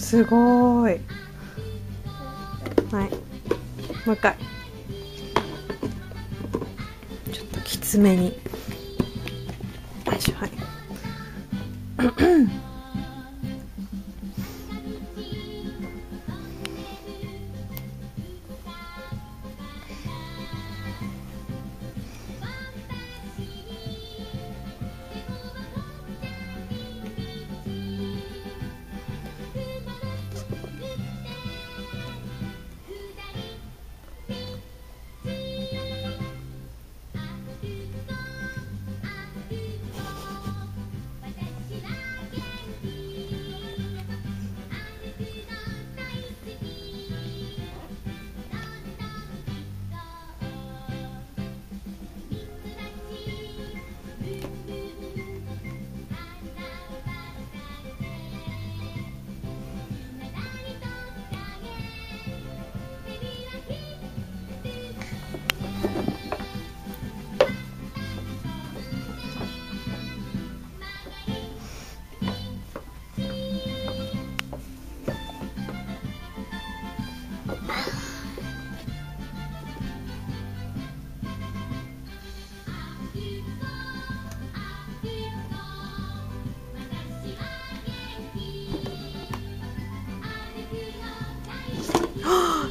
すごーい。はい。もう一回。ちょっときつめに。よいしょはい。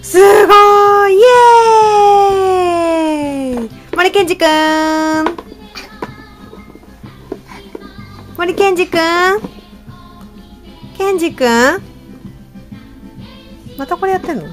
すごい！イエーイ！森健二くん！森健二くん？健二くん？またこれやってんの？